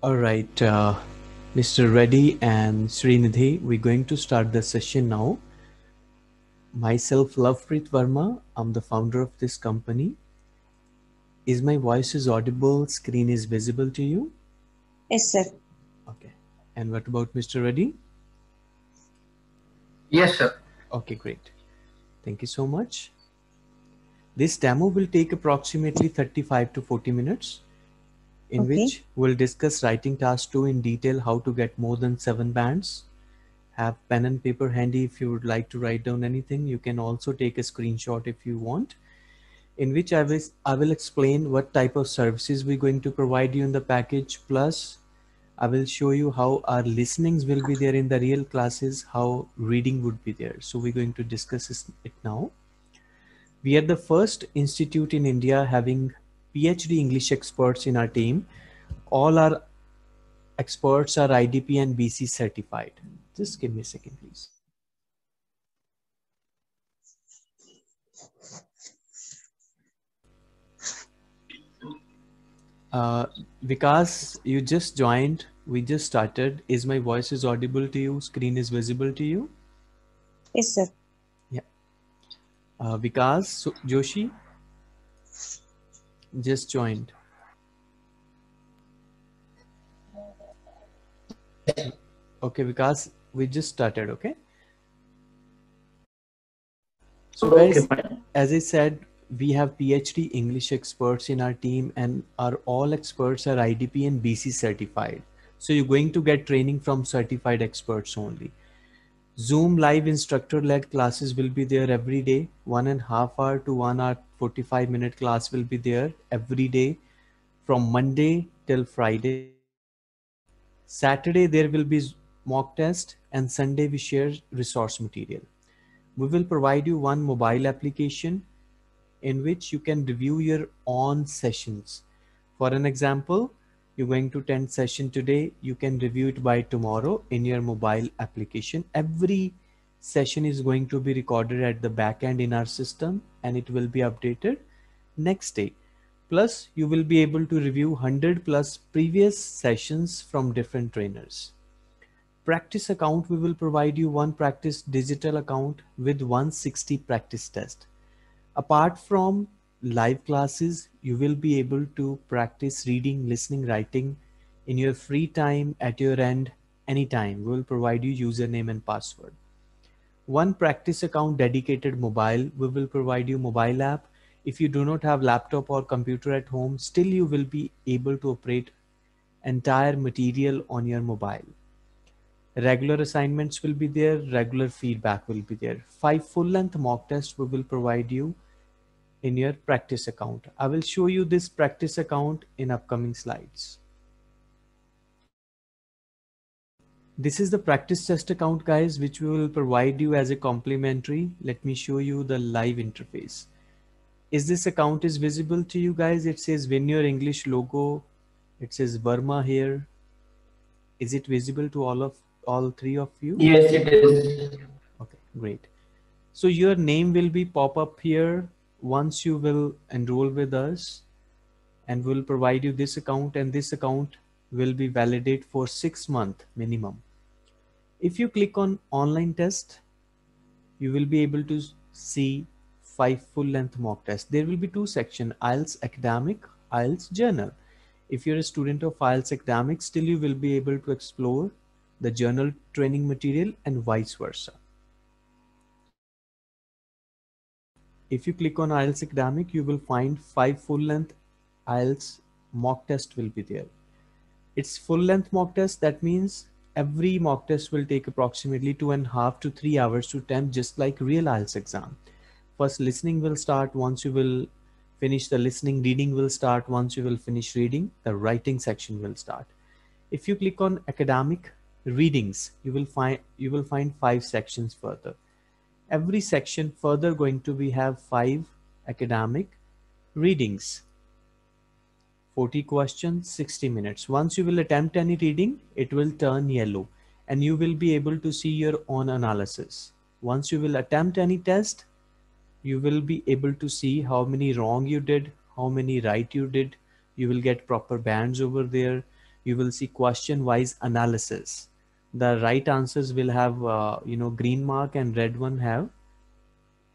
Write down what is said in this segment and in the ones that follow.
All right, uh, Mr. Reddy and Srinidhi, we're going to start the session now. Myself, Lovepreet Verma, I'm the founder of this company. Is my voice is audible? Screen is visible to you? Yes, sir. Okay. And what about Mr. Reddy? Yes, sir. Okay, great. Thank you so much. This demo will take approximately 35 to 40 minutes in Okay. which we'll discuss writing task 2 in detail, how to get more than seven bands. Have pen and paper handy if you would like to write down anything. You can also take a screenshot if you want. In which I will, I will explain what type of services we're going to provide you in the package. Plus, I will show you how our listenings will be there in the real classes, how reading would be there. So we're going to discuss this- it now. We are the first institute in India having PhD English experts in our team. All our experts are IDP and BC certified. Just give me a second, please. Uh, Vikas, you just joined. We just started. Is my voice is audible to you? Screen is visible to you? Yes, sir. Uh, Vikas Joshi just joined. Okay, because we just started. Okay. So, guys, as I said, we have PhD English experts in our team, and our all experts are IDP and BC certified. So, you're going to get training from certified experts only. Zoom live instructor led classes will be there every day. One and a half hour to one hour, 45 minute class will be there every day from Monday till Friday. Saturday, there will be mock test and Sunday we share resource material. We will provide you one mobile application in which you can review your own sessions. For an example, you're going to attend session today, you can review it by tomorrow in your mobile application. Every session is going to be recorded at the back end in our system and it will be updated next day. Plus, you will be able to review 100 plus previous sessions from different trainers. Practice account, we will provide you one practice digital account with 160 practice test. Apart from live classes, you will be able to practice reading, listening, writing in your free time at your end anytime. We will provide you username and password. One practice account dedicated mobile. We will provide you mobile app. If you do not have laptop or computer at home, still you will be able to operate entire material on your mobile. Regular assignments will be there. Regular feedback will be there. Five full length mock tests we will provide you in your practice account. I will show you this practice account in upcoming slides. This is the practice test account guys, which we will provide you as a complimentary. Let me show you the live interface. Is this account is visible to you guys? It says your English logo. It says Verma here. Is it visible to all of all three of you? Yes, it is. Okay, great. So your name will be pop up here once you will enroll with us and we'll provide you this account and this account will be validate for six month minimum. If you click on online test, you will be able to see five full length mock tests. There will be two section IELTS academic, IELTS general. If you're a student of IELTS academic, still you will be able to explore the general training material and vice versa. If you click on IELTS academic, you will find five full length IELTS mock test will be there. It's full length mock test. That means every mock test will take approximately two and a half to three hours to attempt just like real IELTS exam. First listening will start once you will finish the listening, reading will start once you will finish reading, the writing section will start. If you click on academic readings, you will find you will find five sections further. Every section further going to be have five academic readings. 40 questions, 60 minutes. Once you will attempt any reading, it will turn yellow and you will be able to see your own analysis. Once you will attempt any test, you will be able to see how many wrong you did, how many right you did. You will get proper bands over there. you will see question wise analysis. The right answers will have, uh, you know, green mark and red one have,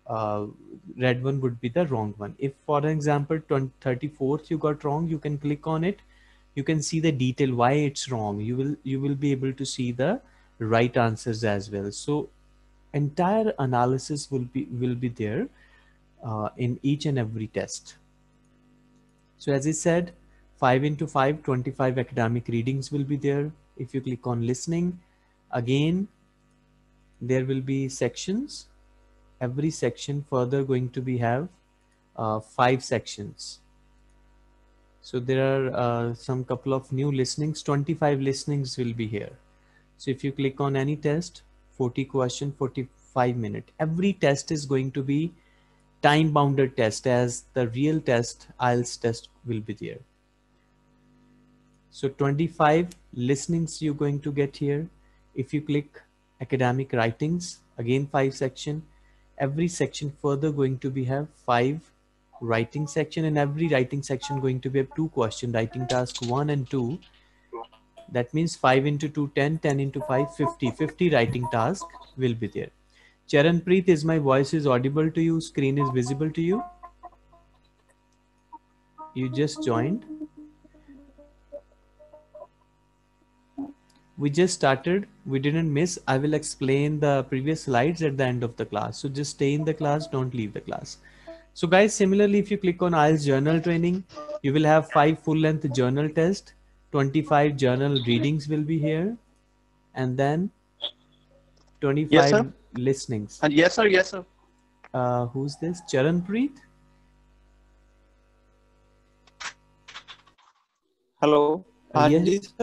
uh, red one would be the wrong one. If for example, 20, 34th you got wrong, you can click on it. You can see the detail why it's wrong. You will, you will be able to see the right answers as well. So entire analysis will be, will be there uh, in each and every test. So as I said, 5 into 5, 25 academic readings will be there. If you click on listening, again, there will be sections. Every section further going to be have uh, five sections. So there are uh, some couple of new listenings, 25 listenings will be here. So if you click on any test, 40 question, 45 minute, every test is going to be time bounded test as the real test IELTS test will be there. So 25 listenings you're going to get here. If you click academic writings, again five section, every section further going to be have five writing section and every writing section going to be have two question writing task one and two. That means 5 into 2, 10, 10 into 5, 50, 50 writing task will be there. Charanpreet, is my voice is audible to you? Screen is visible to you? You just joined. We just started. We didn't miss. I will explain the previous slides at the end of the class. So just stay in the class. Don't leave the class. So guys, similarly, if you click on IELTS general training, you will have five full length general test, 25 general readings will be here. And then 25 yes, listenings. And yes, sir. Yes, sir. Uh, who's this? Charanpreet? Hello. Uh, yes,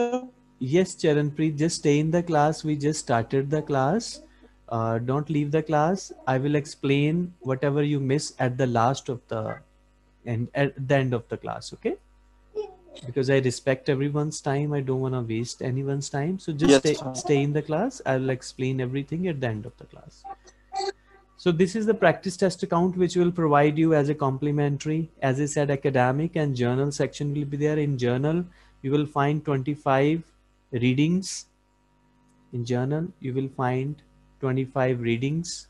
yes, Charanpreet. Just stay in the class. We just started the class. Uh, don't leave the class. I will explain whatever you miss at the last of the and at the end of the class. Okay because I respect everyone's time. I don't want to waste anyone's time. So just yes, stay, stay in the class. I'll explain everything at the end of the class. So this is the practice test account, which will provide you as a complimentary, as I said, academic and general section will be there in general. You will find 25 readings in general. You will find 25 readings,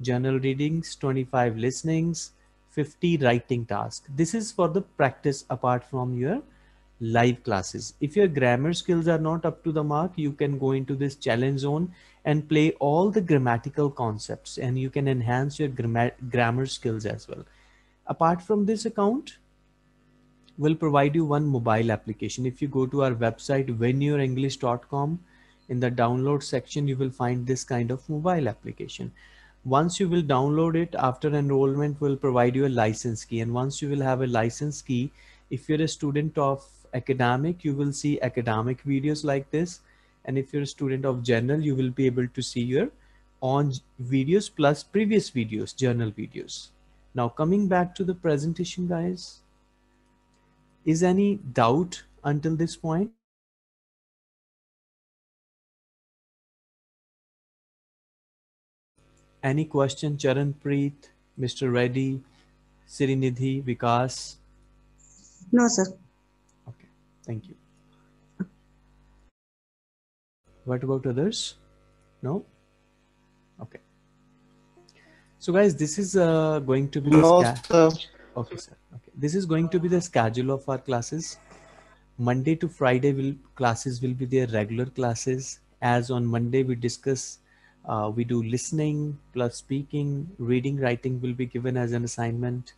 general readings, 25 listenings, 50 writing tasks. This is for the practice apart from your live classes. If your grammar skills are not up to the mark, you can go into this challenge zone and play all the grammatical concepts and you can enhance your grammar skills as well. Apart from this account, we'll provide you one mobile application. If you go to our website, winyourenglish.com, in the download section, you will find this kind of mobile application. Once you will download it after enrollment will provide you a license key. And once you will have a license key if you're a student of academic you will see academic videos like this. And if you're a student of general you will be able to see your on videos plus previous videos general videos. Now coming back to the presentation guys is any doubt until this point Any question, Charan Preet, Mr. Reddy, Srinidhi, Vikas? No, sir. Okay, thank you. What about others? No? Okay. So guys, this is uh, going to be no, sir. Okay, sir. Okay. This is going to be the schedule of our classes. Monday to Friday will classes will be their regular classes. As on Monday we discuss uh, we do listening plus speaking, reading, writing will be given as an assignment.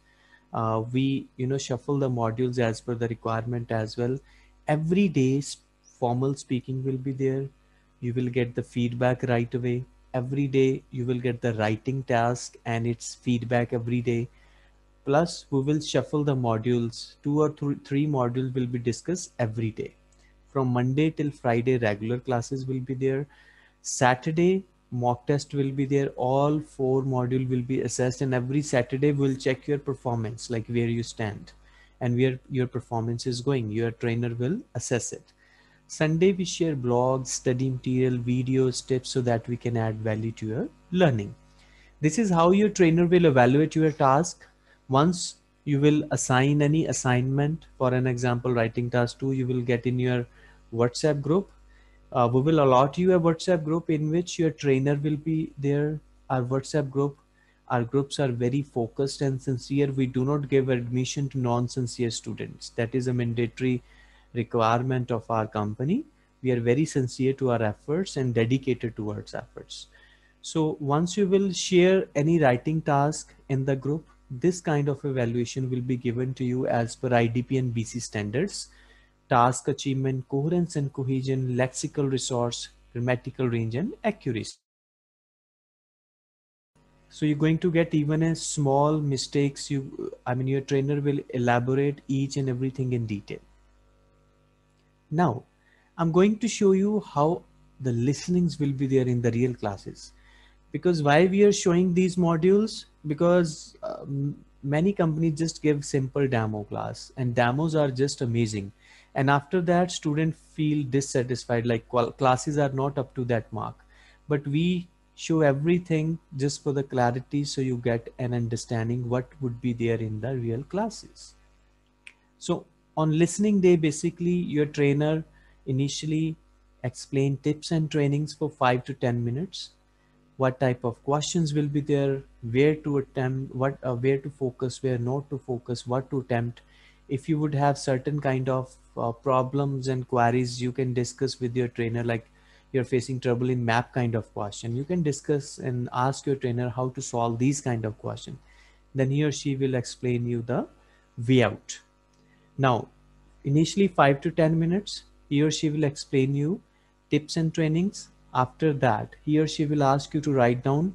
Uh, we, you know, shuffle the modules as per the requirement as well. Every day, formal speaking will be there. You will get the feedback right away. Every day, you will get the writing task and its feedback every day. Plus, we will shuffle the modules. Two or th three modules will be discussed every day. From Monday till Friday, regular classes will be there. Saturday, mock test will be there all four module will be assessed and every saturday we'll check your performance like where you stand and where your performance is going your trainer will assess it sunday we share blogs study material videos tips so that we can add value to your learning this is how your trainer will evaluate your task once you will assign any assignment for an example writing task 2 you will get in your WhatsApp group. Uh, we will allot you a WhatsApp group in which your trainer will be there. Our WhatsApp group, our groups are very focused and sincere. We do not give admission to non-sincere students. That is a mandatory requirement of our company. We are very sincere to our efforts and dedicated towards efforts. So once you will share any writing task in the group, this kind of evaluation will be given to you as per IDP and BC standards, task achievement, coherence and cohesion, lexical resource, grammatical range and accuracy. So you're going to get even a small mistakes. You, I mean, your trainer will elaborate each and everything in detail. Now, I'm going to show you how the listenings will be there in the real classes because why we are showing these modules? Because um, many companies just give simple demo class and demos are just amazing. And after that student feel dissatisfied like classes are not up to that mark. But we show everything just for the clarity so you get an understanding what would be there in the real classes. So on listening day basically your trainer initially explain tips and trainings for 5 to 10 minutes what type of questions will be there, where to attempt, what, uh, where to focus, where not to focus, what to attempt. If you would have certain kind of uh, problems and queries, you can discuss with your trainer, like you're facing trouble in map kind of question. You can discuss and ask your trainer how to solve these kind of question. Then he or she will explain you the way out. Now, initially five to 10 minutes, he or she will explain you tips and trainings after that, he or she will ask you to write down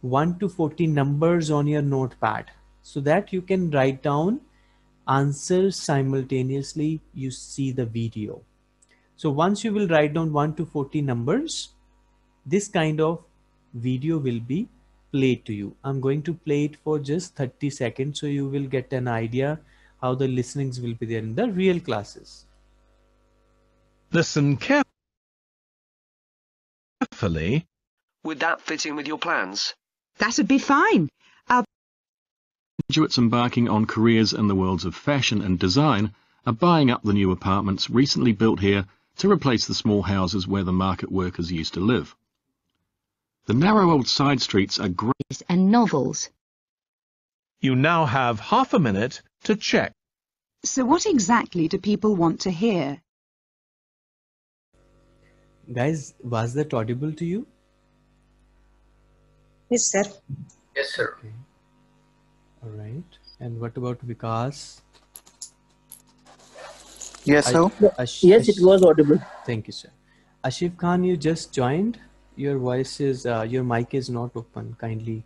1 to 40 numbers on your notepad so that you can write down answers simultaneously you see the video. So once you will write down 1 to 40 numbers, this kind of video will be played to you. I'm going to play it for just 30 seconds so you will get an idea how the listenings will be there in the real classes. Listen carefully carefully. Would that fit in with your plans? That'd be fine. Our graduates embarking on careers in the worlds of fashion and design are buying up the new apartments recently built here to replace the small houses where the market workers used to live. The narrow old side streets are great and novels. You now have half a minute to check. So what exactly do people want to hear? Guys, was that audible to you? Yes, sir. Yes, sir. Okay. All right. And what about Vikas? Yes, sir. Ash- Yes, it was audible. Thank you, sir. Ashif Khan, you just joined. Your voice is, uh, your mic is not open. Kindly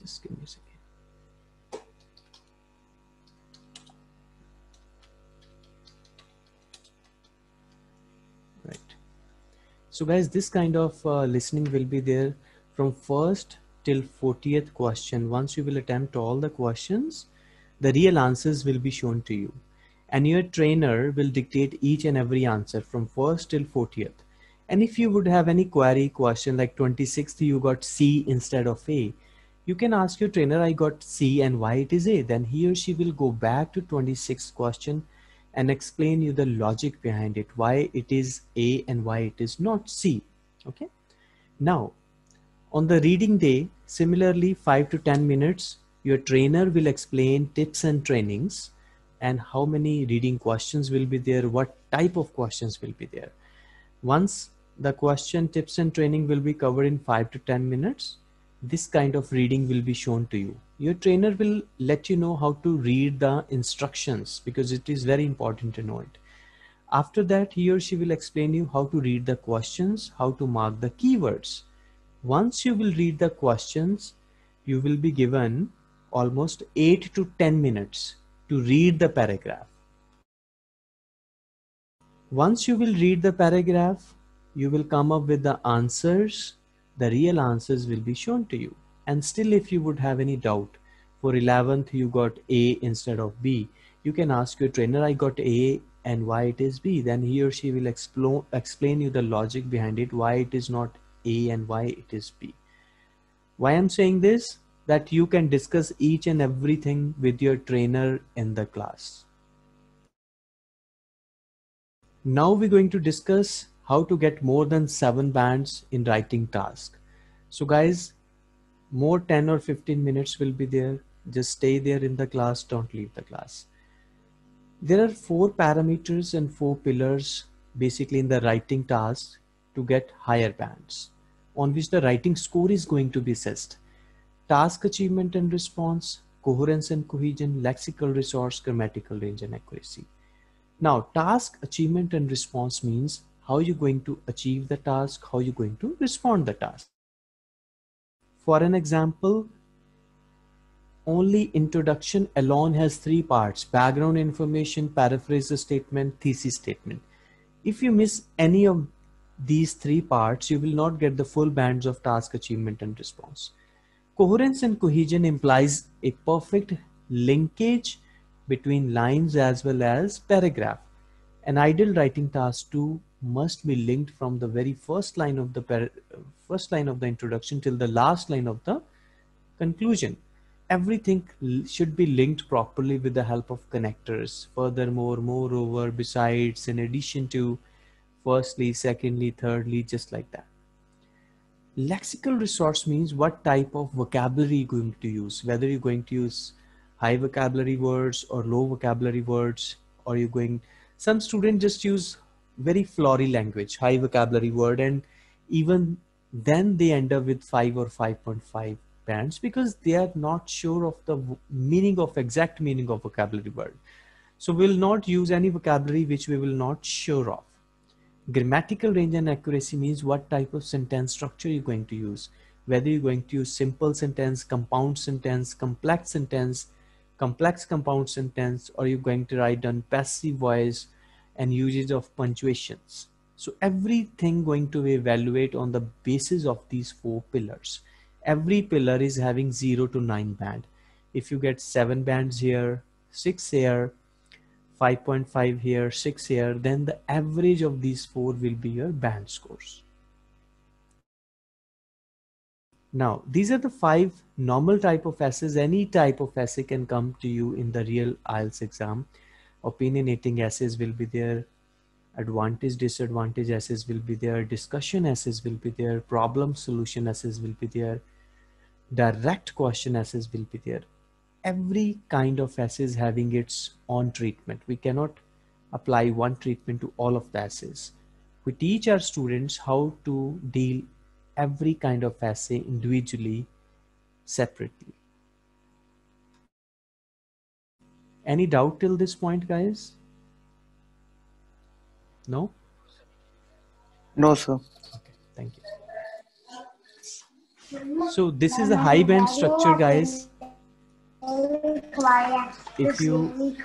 just give me a second. Right. So guys, this kind of uh, listening will be there from first till 40th question. Once you will attempt all the questions, the real answers will be shown to you. And your trainer will dictate each and every answer from first till 40th. And if you would have any query question like 26th, you got C instead of A, you can ask your trainer, I got C and why it is A. Then he or she will go back to 26th question and explain you the logic behind it, why it is A and why it is not C. Okay. Now, on the reading day, similarly, five to 10 minutes, your trainer will explain tips and trainings and how many reading questions will be there, what type of questions will be there. Once the question tips and training will be covered in five to 10 minutes, this kind of reading will be shown to you. Your trainer will let you know how to read the instructions because it is very important to know it. After that, he or she will explain you how to read the questions, how to mark the keywords. Once you will read the questions, you will be given almost 8 to 10 minutes to read the paragraph. Once you will read the paragraph, you will come up with the answers. The real answers will be shown to you. And still, if you would have any doubt, for 11th, you got A instead of B, you can ask your trainer, I got A and why it is B. Then he or she will explo- explain you the logic behind it, why it is not A and why it is B. Why I'm saying this? That you can discuss each and everything with your trainer in the class. Now we're going to discuss how to get more than seven bands in writing task. So guys, more 10 or 15 minutes will be there. Just stay there in the class, don't leave the class. There are four parameters and four pillars basically in the writing task to get higher bands on which the writing score is going to be assessed. Task achievement and response, coherence and cohesion, lexical resource, grammatical range and accuracy. Now task achievement and response means how you're going to achieve the task, how you're going to respond the task. For an example, only introduction alone has three parts, background information, paraphrase statement, thesis statement. If you miss any of these three parts, you will not get the full bands of task achievement and response. Coherence and cohesion implies a perfect linkage between lines as well as paragraph. An ideal writing task 2 must be linked from the very first line of the first line of the introduction till the last line of the conclusion everything should be linked properly with the help of connectors. Furthermore, moreover, besides, in addition to, firstly, secondly, thirdly, just like that. Lexical resource means what type of vocabulary you're going to use, whether you're going to use high vocabulary words or low vocabulary words, or you're going, some students just use very flowery language, high vocabulary word, and even then they end up with 5 or 5.5 bands because they are not sure of the meaning of exact meaning of vocabulary word. So we'll not use any vocabulary which we will not sure of. Grammatical range and accuracy means what type of sentence structure you're going to use. Whether you're going to use simple sentence, compound sentence, complex sentence, complex compound sentence, or you're going to write down passive voice and usage of punctuations. So everything going to evaluate on the basis of these four pillars. Every pillar is having 0 to 9 band. If you get 7 bands here 6 here 5.5 here 6 here then the average of these four will be your band scores. Now these are the five normal type of essays. Any type of essay can come to you in the real IELTS exam opinionating essays will be there advantage disadvantage essays will be there discussion essays will be there problem solution essays will be there direct question essays will be there. Every kind of essays having its own treatment. We cannot apply one treatment to all of the essays. We teach our students how to deal every kind of essay individually, separately. Any doubt till this point, guys? No? No, sir. Okay, thank you. So this is a high band structure, guys. If you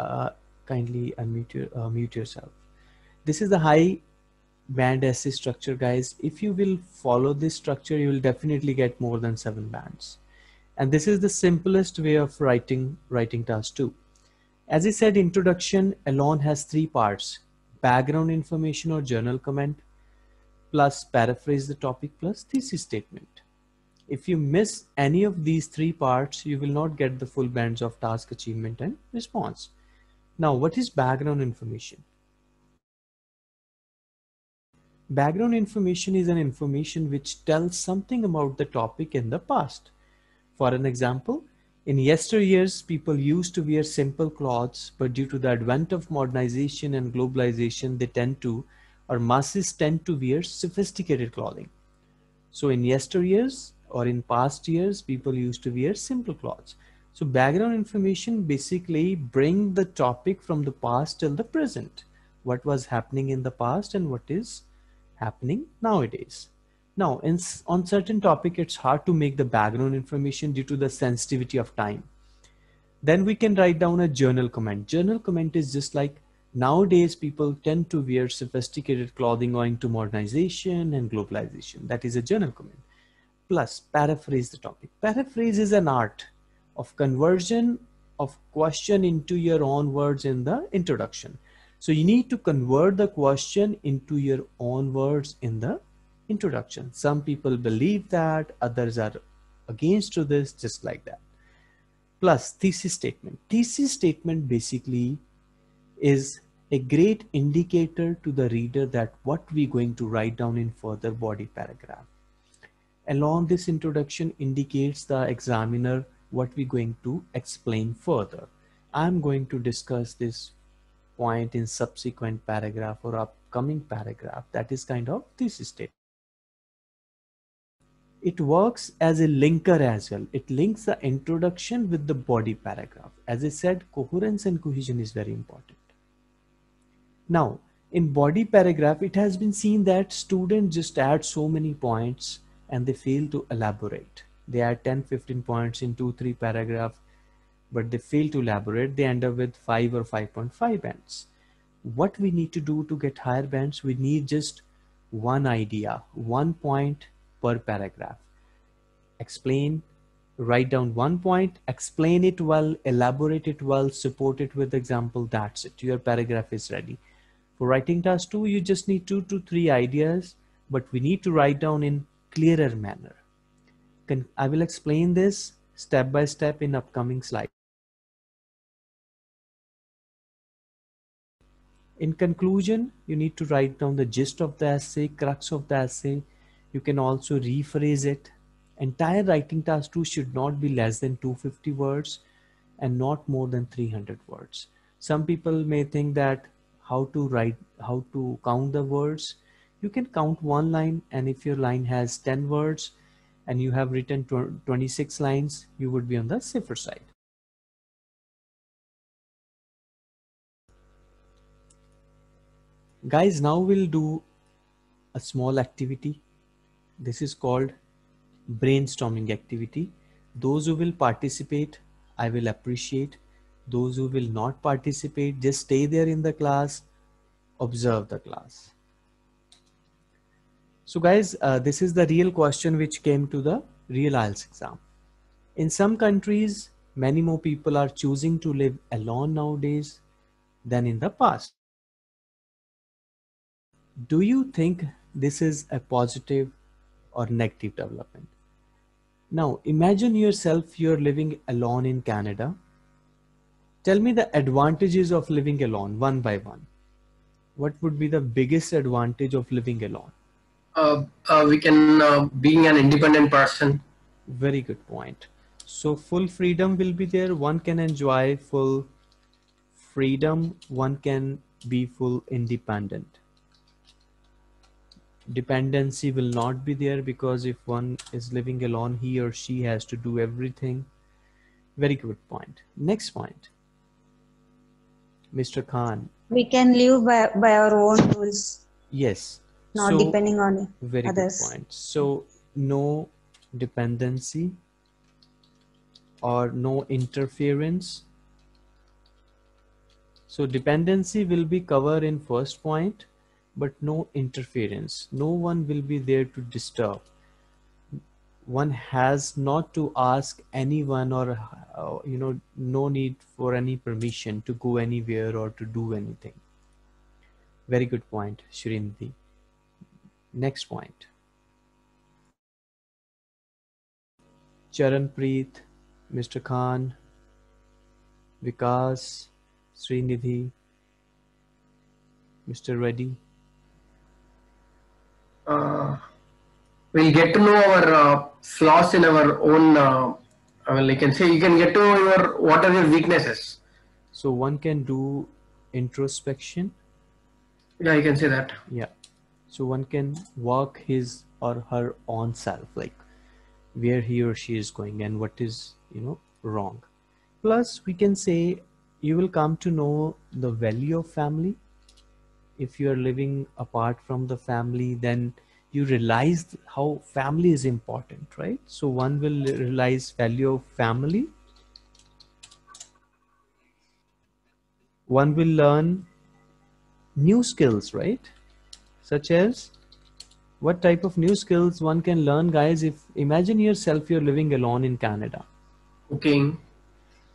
uh, kindly unmute your, uh, mute yourself. This is the high band essay structure, guys. If you will follow this structure, you will definitely get more than seven bands. And this is the simplest way of writing writing task two. As I said, introduction alone has three parts, background information or general comment, plus paraphrase the topic plus thesis statement. If you miss any of these three parts, you will not get the full bands of task achievement and response. Now, what is background information? Background information is an information which tells something about the topic in the past. For an example, in yesteryears, people used to wear simple clothes, but due to the advent of modernization and globalization, they tend to, or masses tend to wear sophisticated clothing. So in yesteryears, or in past years people used to wear simple clothes. So background information basically bring the topic from the past till the present. What was happening in the past and what is happening nowadays now in, on certain topic it's hard to make the background information due to the sensitivity of time then we can write down a general comment general comment is just like nowadays people tend to wear sophisticated clothing owing to modernization and globalization that is a general comment plus paraphrase the topic. Paraphrase is an art of conversion of question into your own words in the introduction. So you need to convert the question into your own words in the introduction. Some people believe that, others are against to this, just like that. Plus thesis statement. Thesis statement basically is a great indicator to the reader that what we're going to write down in further body paragraph. Along this introduction indicates the examiner what we're going to explain further. I'm going to discuss this point in subsequent paragraph or upcoming paragraph. That is kind of thesis statement. It works as a linker as well. It links the introduction with the body paragraph. As I said, coherence and cohesion is very important. Now, in body paragraph, it has been seen that students just add so many points and they fail to elaborate. They add 10, 15 points in two, three paragraph, but they fail to elaborate. They end up with five or 5.5 bands. What we need to do to get higher bands, we need just one idea, one point per paragraph. Explain, write down one point, explain it well, elaborate it well, support it with example. That's it. Your paragraph is ready. For writing task two, you just need two to three ideas, but we need to write down in clearer manner. Can, I will explain this step by step in upcoming slide. In conclusion, you need to write down the gist of the essay, crux of the essay. You can also rephrase it. Entire writing task 2 should not be less than 250 words and not more than 300 words. Some people may think that how to write, how to count the words. You can count one line and if your line has 10 words and you have written 26 lines, you would be on the safer side. Guys, now we'll do a small activity. This is called brainstorming activity. Those who will participate, I will appreciate. Those who will not participate just stay there in the class observe the class. So guys uh, this is the real question which came to the real IELTS exam. In some countries many more people are choosing to live alone nowadays than in the past. Do you think this is a positive or negative development now imagine yourself you're living alone in Canada Tell me the advantages of living alone one by one. What would be the biggest advantage of living alone? Uh, uh, we can uh, being an independent person. Very good point. So full freedom will be there. One can enjoy full freedom. One can be full independent. Dependency will not be there because if one is living alone, he or she has to do everything. Very good point. Next point. Mr. Khan. We can live by, by our own rules, Yes. not So, depending on Very others. good point. So no dependency or no interference. So dependency will be covered in first point, but no interference. No one will be there to disturb. One has not to ask anyone or, uh, you know, no need for any permission to go anywhere or to do anything. Very good point, Srinidhi. Next point. Charanpreet, Mr. Khan, Vikas, Srinidhi, Mr. Reddy. Uh, we'll get to know our uh, flaws in our own. Uh, I mean, you can say you can get to know your what are your weaknesses. So one can do introspection. Yeah, you can say that. Yeah. So one can walk his or her own self, like where he or she is going and what is, you know, wrong. Plus, we can say you will come to know the value of family. If you are living apart from the family, then you realize how family is important, right? So one will realize value of family. One will learn new skills, right? Such as what type of new skills one can learn, guys? If imagine yourself, you're living alone in Canada. Cooking.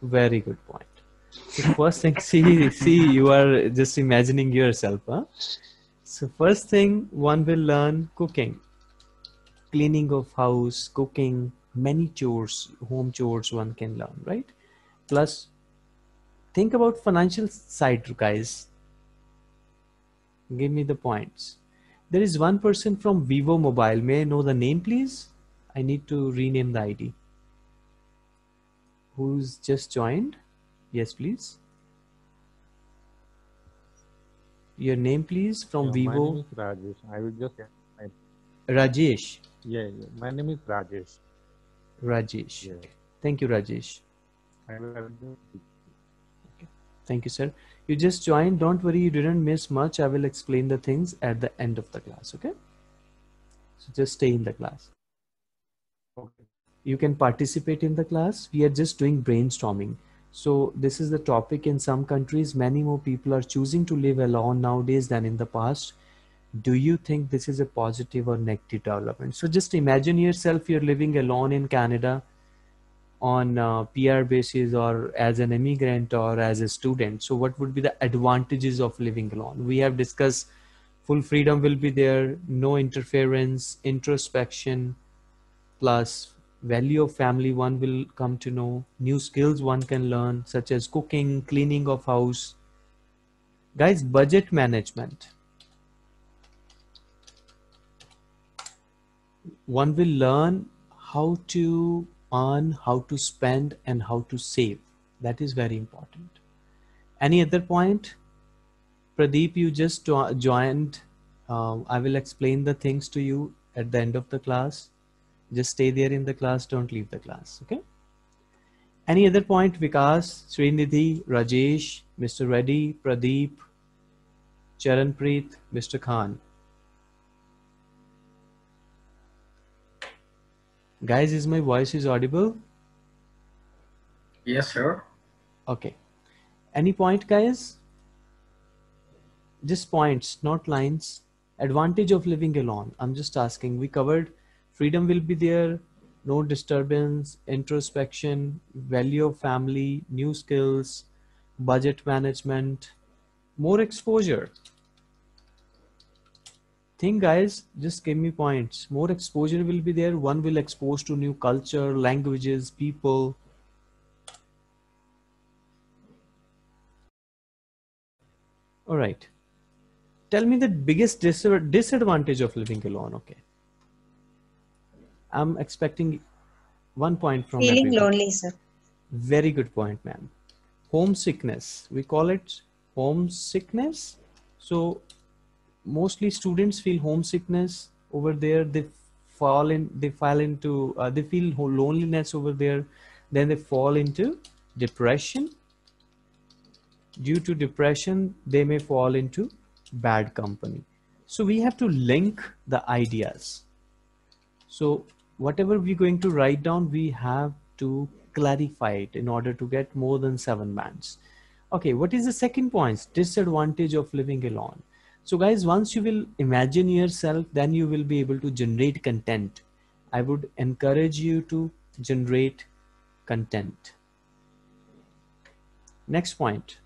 Very good point. So first thing, see, see, you are just imagining yourself, huh? So first thing, one will learn cooking, cleaning of house, cooking, many chores, home chores one can learn, right? Plus, think about financial side, guys. Give me the points. There is one person from Vivo Mobile. May I know the name, please? I need to rename the ID. Who's just joined? Yes, please. Your name, please, from Yeah, My Vivo. name is Rajesh. I will just, I, Rajesh. yeah, yeah, my name is Rajesh. Rajesh. Yeah, Thank you, Rajesh. I will, I will just, Thank you, sir. You just joined. Don't worry, you didn't miss much. I will explain the things at the end of the class, okay? So just stay in the class. okay. You can participate in the class. We are just doing brainstorming. So this is the topic in some countries. Many more people are choosing to live alone nowadays than in the past. Do you think this is a positive or negative development? So just imagine yourself, you're living alone in Canada on PR basis or as an immigrant or as a student. So what would be the advantages of living alone? We have discussed full freedom will be there, no interference, introspection, plus value of family one will come to know, new skills one can learn such as cooking, cleaning of house. Guys, budget management. One will learn how to earn, how to spend, and how to save. That is very important. Any other point? Pradeep, you just joined. Um, I will explain the things to you at the end of the class. Just stay there in the class. Don't leave the class. Okay. Any other point? Vikas, Srinidhi, Rajesh, Mr. Reddy, Pradeep, Charanpreet, Mr. Khan. Guys, is my voice is audible? Yes, sir. Okay. Any point, guys? Just points, not lines. Advantage of living alone. I'm just asking. We covered freedom will be there, no disturbance, introspection, value of family, new skills, budget management, more exposure. Think, guys, just give me points. More exposure will be there. One will expose to new culture, languages, people. All right. Tell me the biggest dis- disadvantage of living alone. Okay. I'm expecting one point from Feeling everyone. lonely, sir. Very good point, ma'am. Homesickness. We call it homesickness. So mostly students feel homesickness over there. They fall in. They fall into. Uh, they feel loneliness over there. Then they fall into depression. Due to depression, they may fall into bad company. So we have to link the ideas. So whatever we're going to write down, we have to clarify it in order to get more than seven bands. Okay, what is the second point? Disadvantage of living alone. So guys, once you will imagine yourself, then you will be able to generate content. I would encourage you to generate content. Next point.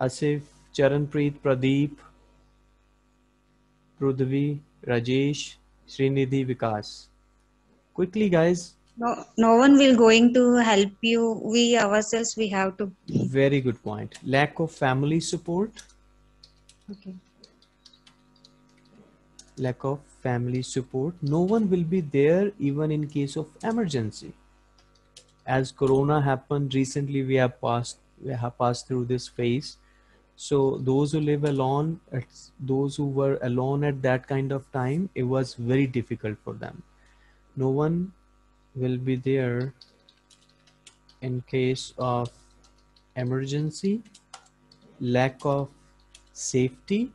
Asif, Charanpreet, Pradeep, Prudhavi, Rajesh, Srinidhi, Vikas. Quickly, guys. No, no one will going to help you. We ourselves, we have to. Very good point. Lack of family support. Okay. Lack of family support. No one will be there even in case of emergency. As Corona happened recently, we have passed we have passed through this phase. So those who live alone, those who were alone at that kind of time, it was very difficult for them. No one will be there in case of emergency, lack of safety.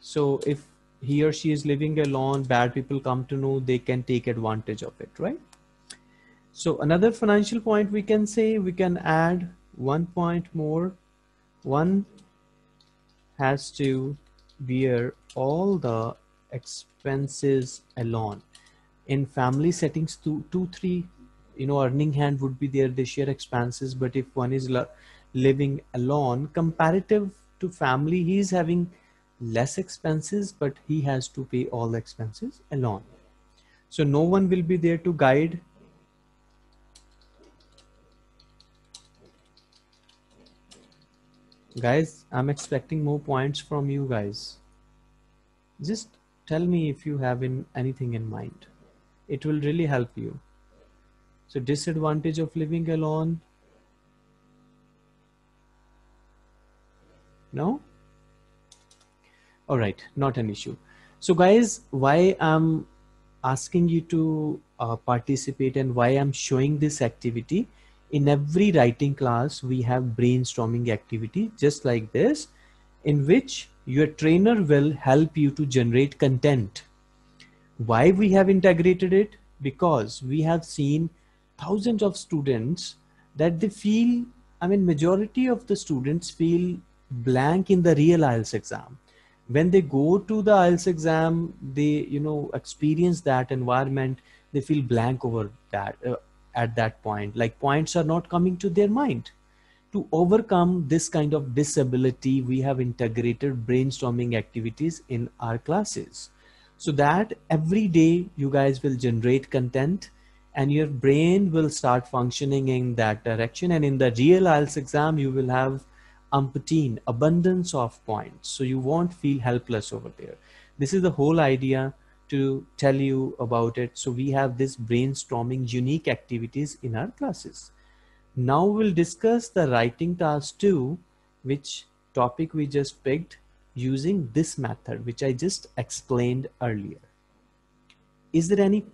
So if he or she is living alone, bad people come to know, they can take advantage of it, right? So another financial point we can say, we can add one point more. One has to bear all the expenses alone. In family settings, two, two, three, you know, earning hand would be there, they share expenses. But if one is living alone, comparative to family, he is having less expenses, but he has to pay all the expenses alone. So no one will be there to guide Guys, I'm expecting more points from you guys. Just tell me if you have in anything in mind. It will really help you. So disadvantage of living alone. No? All right, not an issue. So guys, why I'm asking you to uh, participate and why I'm showing this activity in every writing class, we have brainstorming activity just like this in which your trainer will help you to generate content. Why we have integrated it? Because we have seen thousands of students that they feel, I mean, majority of the students feel blank in the real IELTS exam. When they go to the IELTS exam, they, you know, experience that environment, they feel blank over that uh, at that point, like points are not coming to their mind. To overcome this kind of disability, we have integrated brainstorming activities in our classes so that every day you guys will generate content and your brain will start functioning in that direction. And in the real IELTS exam, you will have umpteen abundance of points. So you won't feel helpless over there. This is the whole idea to tell you about it. So we have this brainstorming unique activities in our classes. Now we'll discuss the writing task two, which topic we just picked using this method, which I just explained earlier. Is there any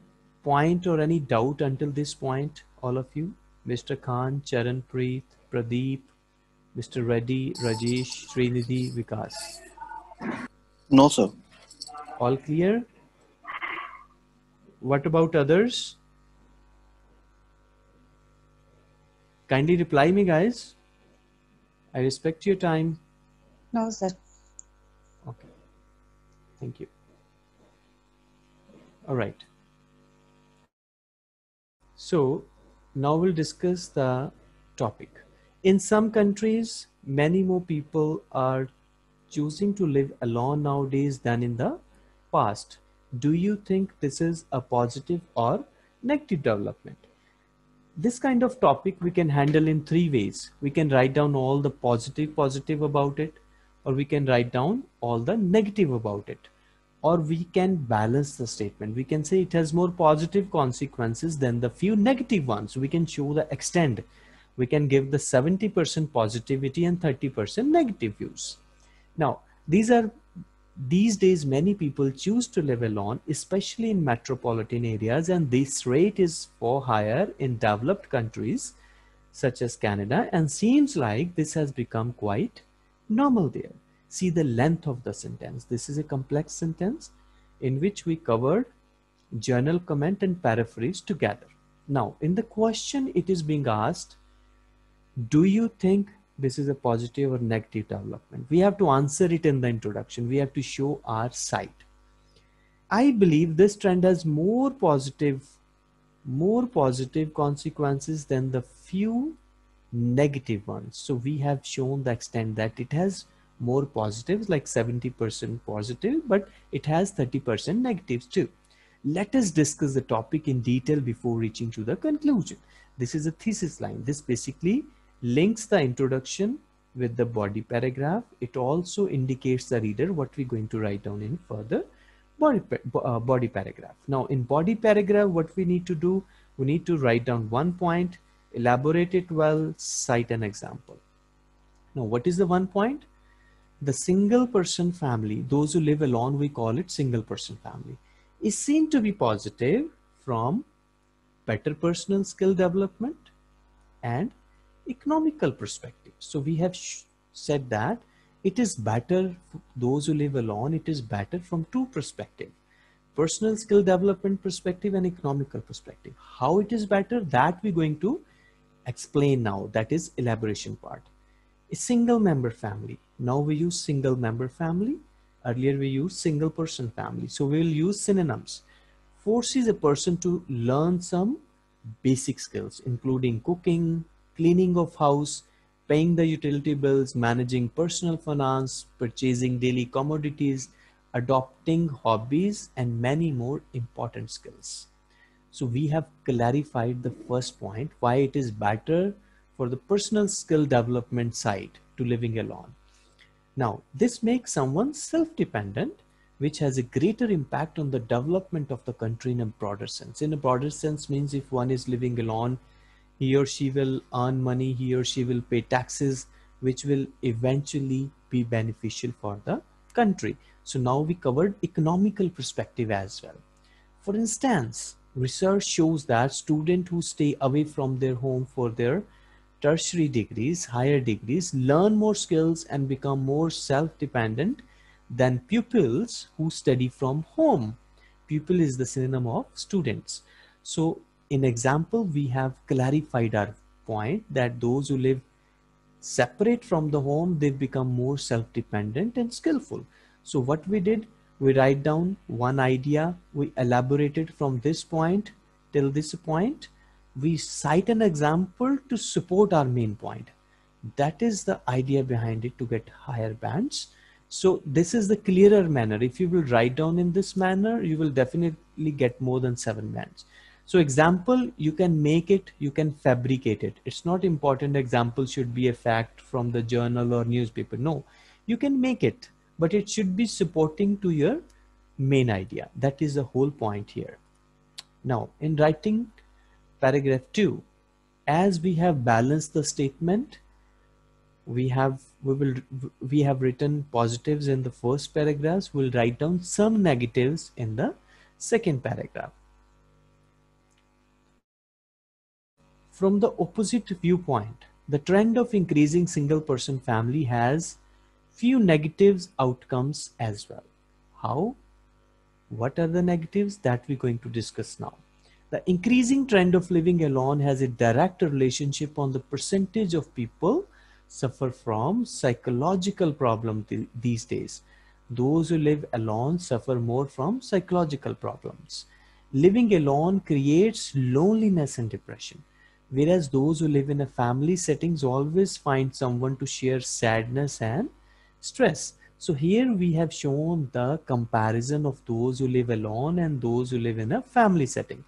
point or any doubt until this point, all of you? Mr. Khan, Charan Preet, Pradeep, Mr. Reddy, Rajesh, Srinidhi, Vikas. No, sir. All clear? What about others? Kindly reply me, guys. I respect your time. No, sir. Okay. Thank you. All right. So now we'll discuss the topic. In some countries, many more people are choosing to live alone nowadays than in the past. Do you think this is a positive or negative development? This kind of topic we can handle in three ways. We can write down all the positive positive about it, or we can write down all the negative about it. Or we can balance the statement. We can say it has more positive consequences than the few negative ones. We can show the extent. We can give the 70% positivity and 30% negative views. Now these are these days many people choose to live alone especially in metropolitan areas and this rate is far higher in developed countries such as canada and seems like this has become quite normal there. See the length of the sentence. This is a complex sentence in which we covered general comment and paraphrase together. Now, in the question, it is being asked, do you think this is a positive or negative development? We have to answer it in the introduction. We have to show our side. I believe this trend has more positive, more positive consequences than the few negative ones. So we have shown the extent that it has more positives like 70% positive, but it has 30% negatives too. Let us discuss the topic in detail before reaching to the conclusion. This is a thesis line. This basically links the introduction with the body paragraph. It also indicates the reader what we're going to write down in further body, uh, body paragraph. Now in body paragraph, what we need to do, we need to write down one point, elaborate it well, cite an example. Now, what is the one point? The single person family, those who live alone, we call it single person family, is seen to be positive from better personal skill development and economical perspective. So we have said that it is better those who live alone, it is better from two perspectives personal skill development perspective and economical perspective. How it is better that we're going to explain now that is elaboration part a single member family now we use single member family earlier we used single person family so we will use synonyms forces a person to learn some basic skills including cooking cleaning of house paying the utility bills managing personal finance purchasing daily commodities adopting hobbies and many more important skills so we have clarified the first point, why it is better for the personal skill development side to living alone. Now, this makes someone self-dependent, which has a greater impact on the development of the country in a broader sense. In a broader sense means if one is living alone, he or she will earn money, he or she will pay taxes, which will eventually be beneficial for the country. So now we covered economical perspective as well. For instance, research shows that students who stay away from their home for their tertiary degrees, higher degrees, learn more skills and become more self-dependent than pupils who study from home. Pupil is the synonym of students. So in example, we have clarified our point that those who live separate from the home, they've become more self-dependent and skillful. So what we did, we write down one idea, we elaborated from this point till this point, we cite an example to support our main point. That is the idea behind it to get higher bands. So this is the clearer manner. If you will write down in this manner, you will definitely get more than seven bands. So example, you can make it, you can fabricate it. It's not important example should be a fact from the journal or newspaper. No, you can make it, but it should be supporting to your main idea. That is the whole point here. Now in writing paragraph two, as we have balanced the statement, we have we will we have written positives in the first paragraphs we'll write down some negatives in the second paragraph from the opposite viewpoint the trend of increasing single person family has few negatives outcomes as well how what are the negatives that we're going to discuss now the increasing trend of living alone has a direct relationship on the percentage of people suffer from psychological problem th these days. Those who live alone suffer more from psychological problems. Living alone creates loneliness and depression, whereas those who live in a family settings always find someone to share sadness and stress. So here we have shown the comparison of those who live alone and those who live in a family setting.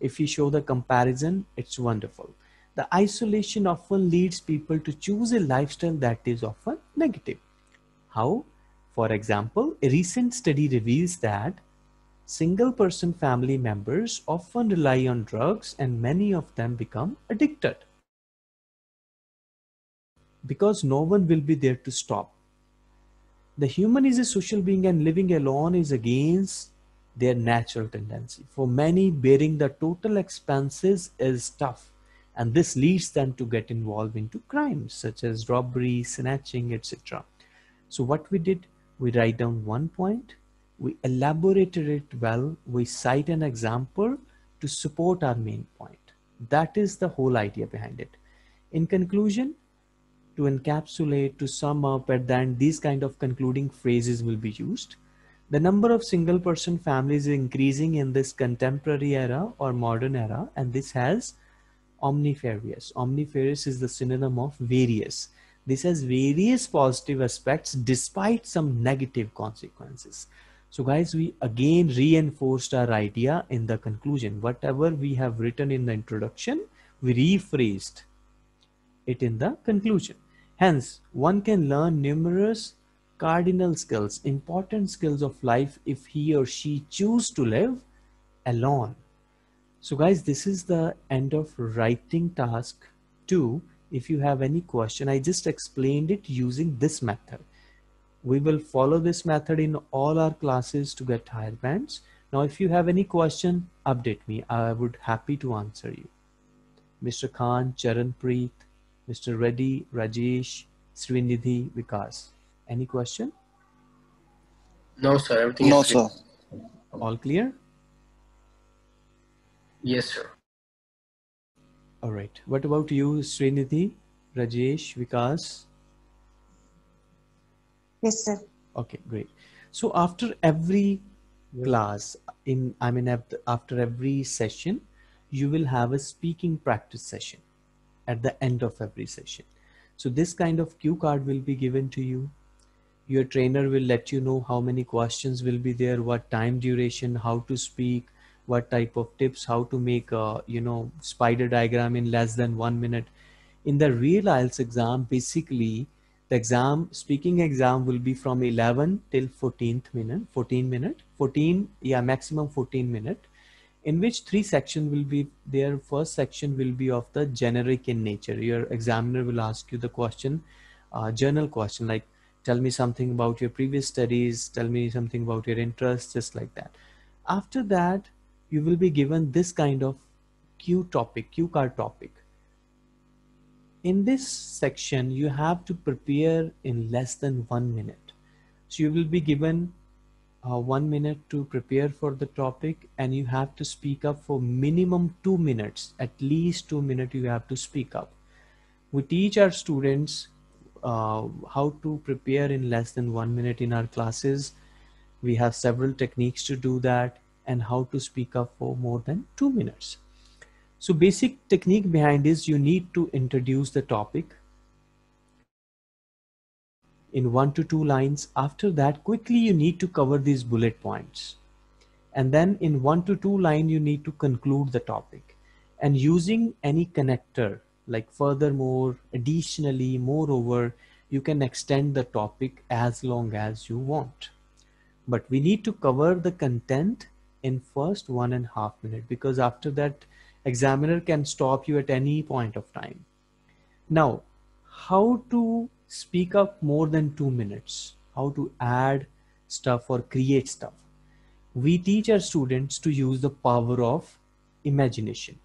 If you show the comparison, it's wonderful the isolation often leads people to choose a lifestyle that is often negative. How? For example, a recent study reveals that single person family members often rely on drugs and many of them become addicted because no one will be there to stop. The human is a social being and living alone is against their natural tendency. For many, bearing the total expenses is tough and this leads them to get involved into crimes such as robbery snatching etc so what we did we write down one point we elaborated it well we cite an example to support our main point that is the whole idea behind it in conclusion to encapsulate to sum up at the end these kind of concluding phrases will be used the number of single person families is increasing in this contemporary era or modern era and this has omnifarious. Omnifarious is the synonym of various. This has various positive aspects despite some negative consequences. So guys, we again reinforced our idea in the conclusion. Whatever we have written in the introduction, we rephrased it in the conclusion. Hence, one can learn numerous cardinal skills, important skills of life if he or she choose to live alone so guys, this is the end of writing task two. If you have any question, I just explained it using this method. We will follow this method in all our classes to get higher bands. Now, if you have any question, update me. I would happy to answer you. Mr. Khan, Charanpreet, Mr. Reddy, Rajesh, Srinidhi, Vikas. Any question? No, sir. Everything No, is clear. sir. All clear? Yes, sir. All right. What about you, Srinidhi, Rajesh, Vikas? Yes, sir. Okay, great. So after every class in, I mean, af- after every session, you will have a speaking practice session at the end of every session. So this kind of cue card will be given to you. Your trainer will let you know how many questions will be there, what time duration, how to speak, what type of tips, how to make a, you know, spider diagram in less than one minute. In the real IELTS exam, basically The exam, speaking exam will be from 11 till 14th minute, 14 minute, 14, yeah, maximum 14 minute, in which three section will be there. First section will be of the generic in nature. Your examiner will ask you the question, uh, general question, like tell me something about your previous studies, tell me something about your interests, just like that. After that, you will be given this kind of cue topic, cue card topic. In this section, you have to prepare in less than one minute. So you will be given uh, one minute to prepare for the topic and you have to speak up for minimum two minutes, at least two minutes you have to speak up. We teach our students uh, how to prepare in less than one minute in our classes. We have several techniques to do that and how to speak up for more than two minutes. So basic technique behind is you need to introduce the topic in one to two lines. After that, quickly you need to cover these bullet points. And then in one to two line, you need to conclude the topic and using any connector like furthermore, additionally, moreover, you can extend the topic as long as you want. But we need to cover the content in first one and a half minute because after that examiner can stop you at any point of time. Now, how to speak up more than two minutes, how to add stuff or create stuff. We teach our students to use the power of imagination.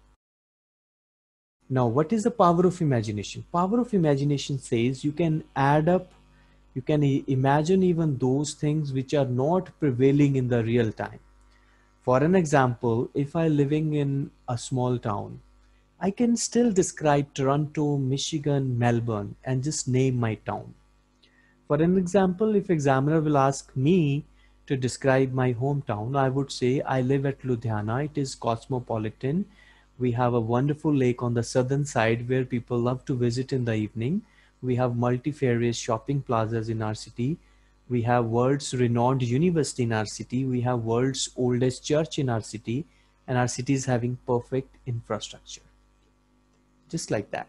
Now, what is the power of imagination? Power of imagination says you can add up, you can imagine even those things which are not prevailing in the real time. For an example, if I living in a small town, I can still describe Toronto, Michigan, Melbourne, and just name my town. For an example, if examiner will ask me to describe my hometown, I would say I live at Ludhiana. It is cosmopolitan. We have a wonderful lake on the southern side where people love to visit in the evening. We have multifarious shopping plazas in our city. We have world's renowned university in our city. We have world's oldest church in our city and our city is having perfect infrastructure. Just like that.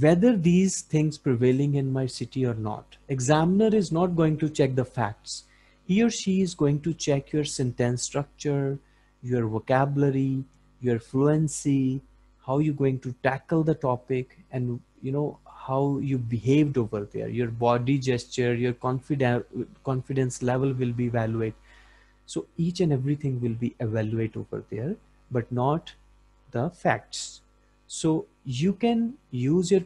Whether these things prevailing in my city or not, examiner is not going to check the facts. He or she is going to check your sentence structure, your vocabulary, your fluency, how you're going to tackle the topic and you know how you behaved over there. Your body gesture your confidence confidence level will be evaluated so each and everything will be evaluated over there but not the facts. So you can use your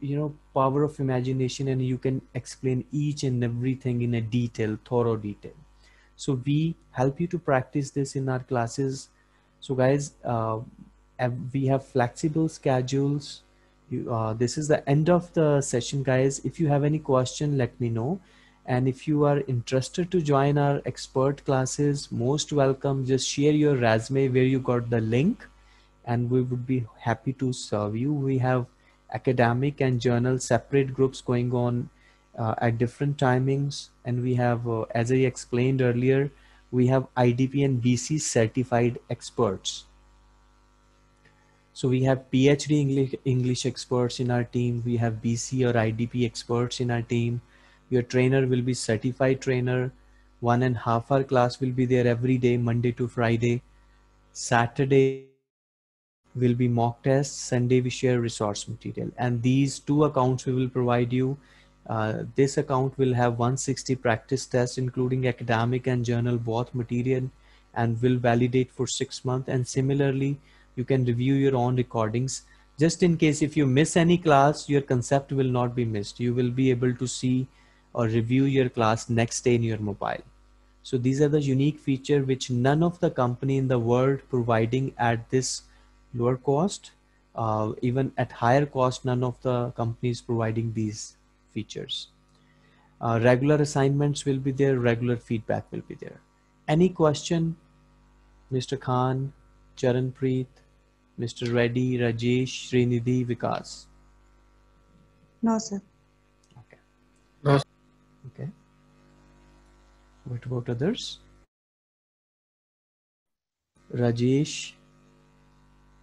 you know power of imagination and you can explain each and everything in a detail thorough detail. So we help you to practice this in our classes. So guys uh, we have flexible schedules you, uh, this is the end of the session guys. If you have any question let me know. And if you are interested to join our expert classes most welcome. Just share your resume where you got the link and we would be happy to serve you. We have academic and general separate groups going on uh, at different timings. And we have uh, as i explained earlier we have idp and bc certified experts so we have PhD English, English experts in our team. We have BC or IDP experts in our team. Your trainer will be certified trainer. One and half hour class will be there every day, Monday to Friday. Saturday will be mock tests. Sunday we share resource material. And these two accounts we will provide you. Uh, this account will have 160 practice tests, including academic and general both material and will validate for six months. And similarly, you can review your own recordings. Just in case if you miss any class your concept will not be missed. You will be able to see or review your class next day in your mobile. So these are the unique feature which none of the company in the world providing at this lower cost. Uh, even at higher cost none of the companies providing these features. Uh, regular assignments will be there regular feedback will be there. Any question mr khan charanpreet Mr. Reddy, Rajesh, Srinidhi, Vikas? No, sir. Okay. No. Okay. What about others? Rajesh,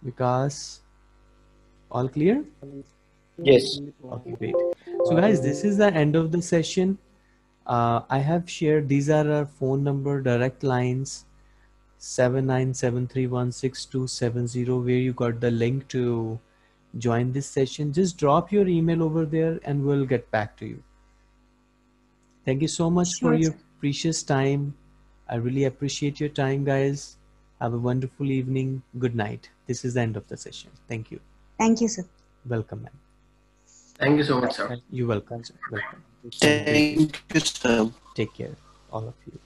Vikas, all clear? Yes. Okay, great. So guys, this is the end of the session. Uh, I have shared, these are our phone number, direct lines, 7973162270, where you got the link to join this session. Just drop your email over there and we'll get back to you. Thank you so much for your precious time. I really appreciate your time, guys. Have a wonderful evening. Good night. This is the end of the session. Thank you. Thank you, sir. Welcome, man. Thank you so much, sir. You're welcome, sir. Welcome. Thank you, sir. Take care, all of you.